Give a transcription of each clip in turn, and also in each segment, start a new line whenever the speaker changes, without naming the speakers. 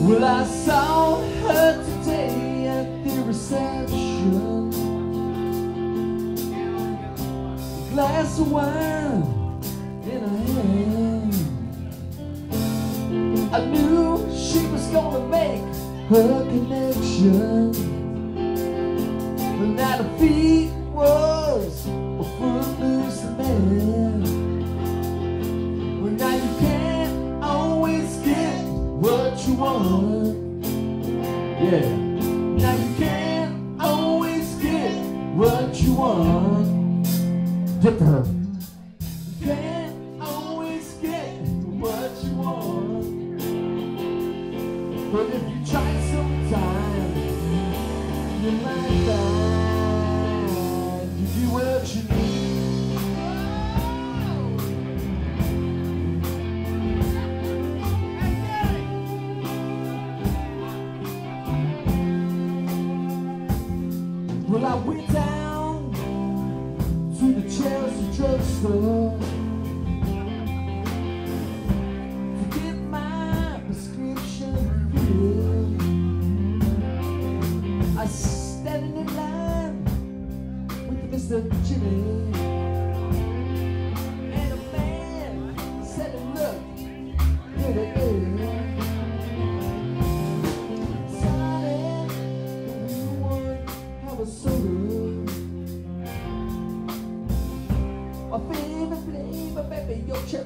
Well, I saw her today at the reception. A glass of wine in her hand. I knew she was gonna make her connection. But now the feet were. Yeah. Now you can't always get what you want. Get to her. You can't always get what you want. But if you try sometime, you might find you do what you need. Well, I went down to the Chelsea drugstore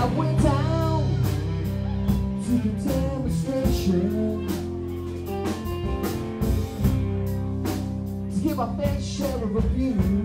I went down to the demonstration to give my fair share of abuse,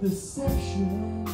deception